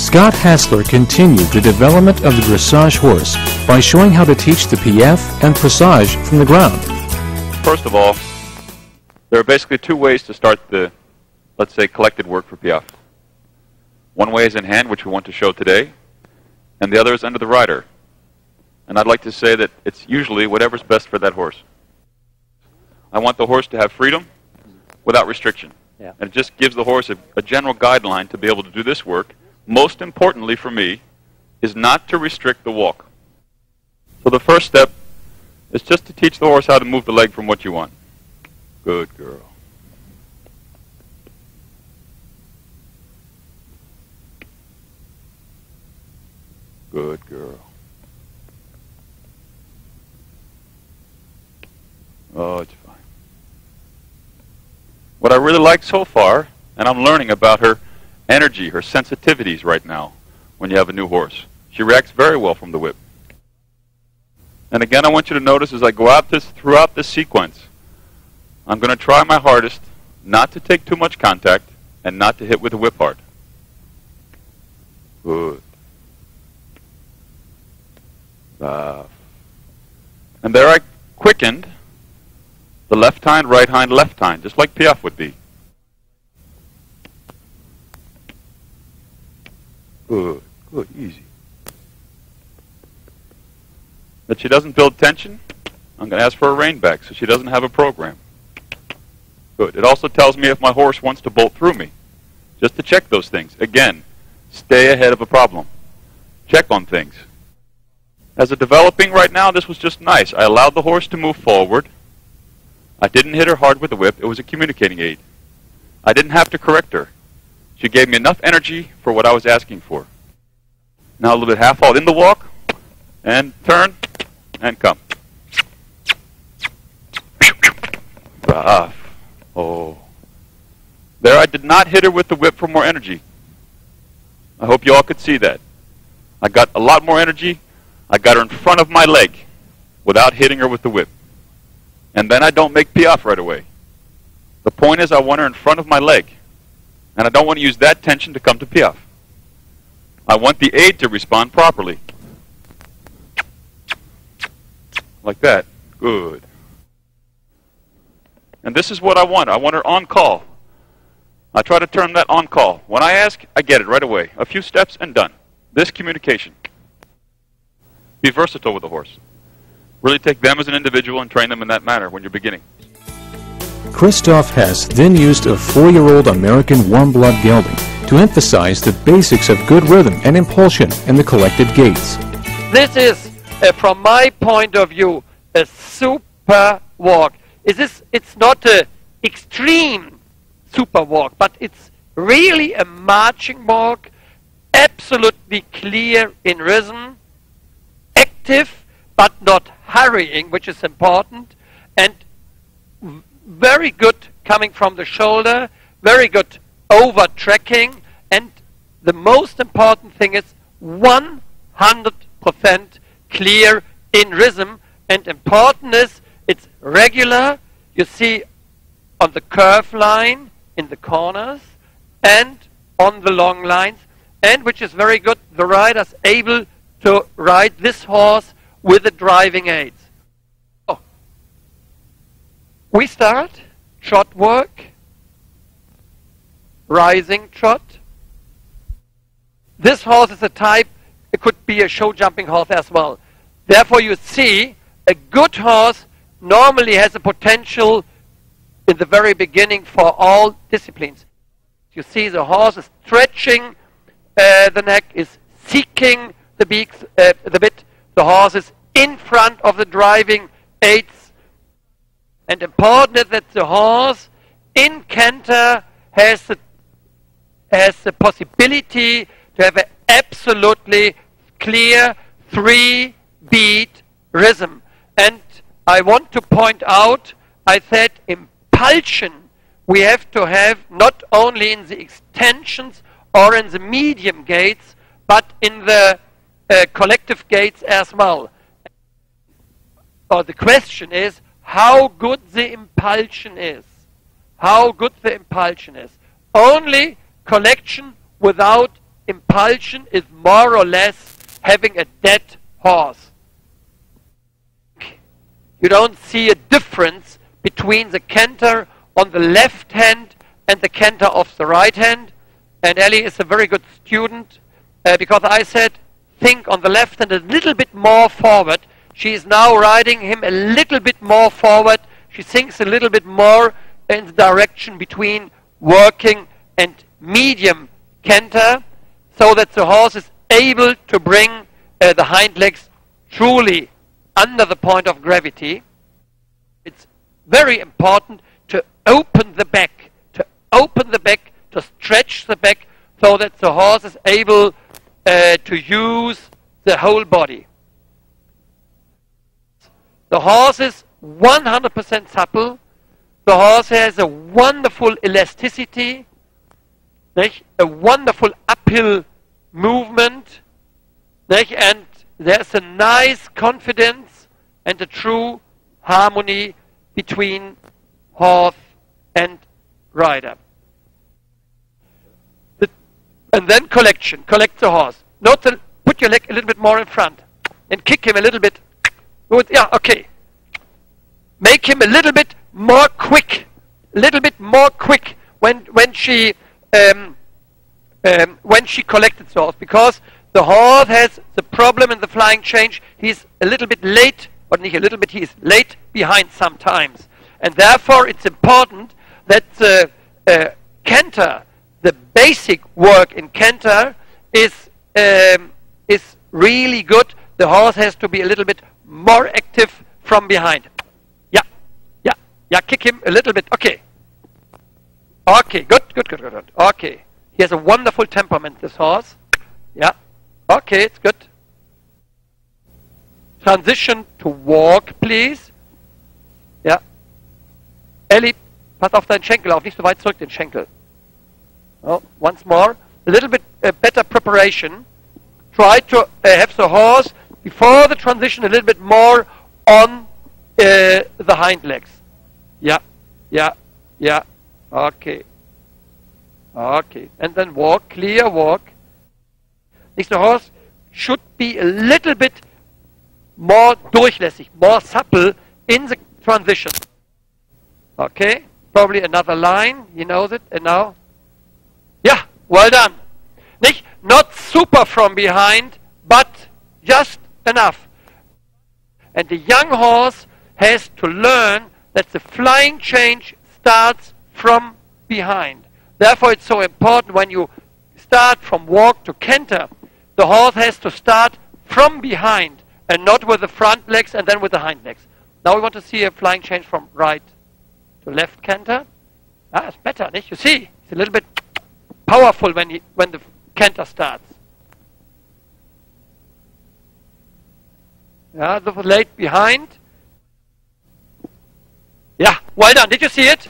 Scott Hassler continued the development of the dressage horse by showing how to teach the piaffe and passage from the ground. First of all, there are basically two ways to start the, let's say, collected work for piaffe. One way is in hand, which we want to show today, and the other is under the rider. And I'd like to say that it's usually whatever's best for that horse. I want the horse to have freedom without restriction. Yeah. And it just gives the horse a, a general guideline to be able to do this work. Most importantly for me is not to restrict the walk. So the first step is just to teach the horse how to move the leg from what you want. Good girl. Good girl. Oh, it's fine. What I really like so far, and I'm learning about her energy, her sensitivities right now when you have a new horse. She reacts very well from the whip. And again, I want you to notice as I go out this throughout this sequence, I'm going to try my hardest not to take too much contact and not to hit with the whip hard. Good. Uh, and there I quickened the left hind, right hind, left hind, just like piaffe would be. Good, good, easy. That she doesn't build tension, I'm going to ask for a rein back so she doesn't have a program. Good. It also tells me if my horse wants to bolt through me. Just to check those things. Again, stay ahead of a problem. Check on things. As a developing right now, this was just nice. I allowed the horse to move forward. I didn't hit her hard with the whip. It was a communicating aid. I didn't have to correct her. She gave me enough energy for what I was asking for. Now a little bit half halt in the walk, and turn, and come. Ah, oh. There I did not hit her with the whip for more energy. I hope you all could see that. I got a lot more energy. I got her in front of my leg without hitting her with the whip. And then I don't make piaffe right away. The point is I want her in front of my leg. And I don't want to use that tension to come to piaffe. I want the aid to respond properly. Like that. Good. And this is what I want. I want her on call. I try to turn that on call. When I ask, I get it right away. A few steps and done. This communication. Be versatile with the horse. Really take them as an individual and train them in that manner when you're beginning. Christoph Hess then used a four-year-old American warm-blood gelding to emphasize the basics of good rhythm and impulsion in the collected gaits. This is, uh, from my point of view, a super walk. Is this? It's not an extreme super walk, but it's really a marching walk, absolutely clear in rhythm, active but not hurrying, which is important, and very good coming from the shoulder, very good over tracking, and the most important thing is 100% clear in rhythm, and important is it's regular. You see on the curve line in the corners and on the long lines, and which is very good, the rider's able to ride this horse with the driving aids. We start trot work, rising trot. This horse is a type, it could be a show jumping horse as well. Therefore, you see, a good horse normally has a potential in the very beginning for all disciplines. You see, the horse is stretching uh, the neck, is seeking the, uh, the bit. The horse is in front of the driving aids. And important is that the horse in canter has the, has the possibility to have an absolutely clear three beat rhythm. And I want to point out, I said impulsion we have to have not only in the extensions or in the medium gaits, but in the uh, collective gaits as well. Or the question is how good the impulsion is. How good the impulsion is. Only collection without impulsion is more or less having a dead horse. You don't see a difference between the canter on the left hand and the canter of the right hand. And Ellie is a very good student uh, because I said, think on the left hand a little bit more forward. She is now riding him a little bit more forward. She thinks a little bit more in the direction between working and medium canter so that the horse is able to bring uh, the hind legs truly under the point of gravity. It's very important to open the back, to open the back, to stretch the back so that the horse is able uh, to use the whole body. The horse is 100% supple. The horse has a wonderful elasticity, a wonderful uphill movement, and there's a nice confidence and a true harmony between horse and rider. The, and then collection. Collect the horse. The, put your leg a little bit more in front and kick him a little bit. Yeah, okay. Make him a little bit more quick. A little bit more quick when when she um, um, when she collected horse because the horse has the problem in the flying change. He's a little bit late, or not a little bit. He's late behind sometimes, and therefore it's important that the uh, canter, the basic work in canter, is um, is really good. The horse has to be a little bit more active from behind. Yeah, yeah, yeah. Kick him a little bit. Okay. Okay, good, good, good, good, good. Okay. He has a wonderful temperament, this horse. Yeah. Okay, it's good. Transition to walk, please. Ja. Ellie, pass auf deinen Schenkel auf, nicht so weit zurück, den Schenkel. Oh, once more. A little bit uh, better preparation. Try to uh, have the horse, before the transition, a little bit more on uh, the hind legs. Yeah, yeah, yeah. Okay. Okay. And then walk, clear walk. The horse should be a little bit more durchlässig, more supple in the transition. Okay, probably another line, he knows it, and now, yeah, well done. Nicht, not super from behind, but just enough. And the young horse has to learn that the flying change starts from behind. Therefore, it's so important when you start from walk to canter, the horse has to start from behind and not with the front legs and then with the hind legs. Now we want to see a flying change from right to left canter. Ah, it's better, nicht? You see, it's a little bit powerful when, he, when the canter starts. Yeah, the late behind. Yeah, well done. Did you see it?